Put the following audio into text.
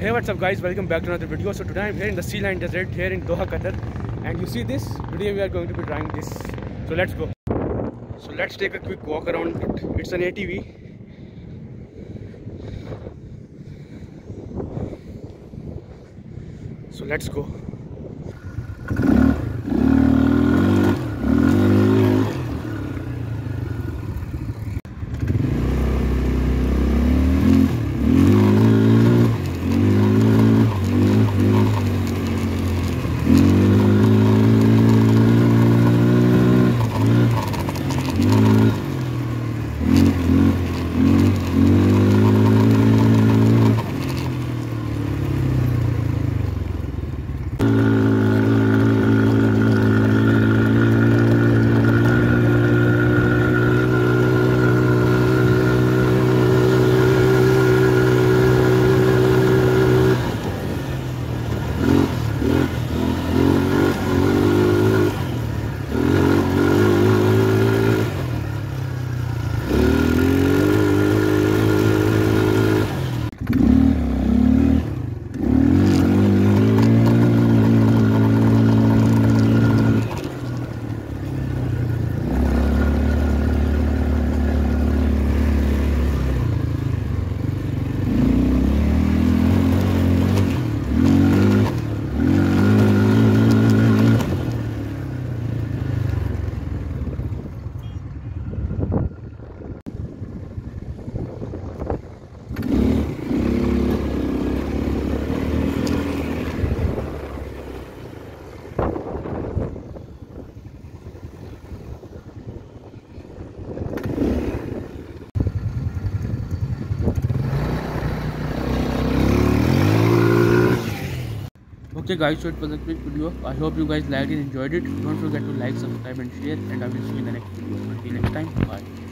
Hey what's up guys? Welcome back to another video. So today I'm here in the Sealine Desert here in Doha Qatar. And you see this? Today we are going to be trying this. So let's go. So let's take a quick walk around it. it's an ATV so let's go okay guys so it was a quick video. I hope you guys liked and enjoyed it. Don't forget to like subscribe and share and i will see you in the next video. Until next time bye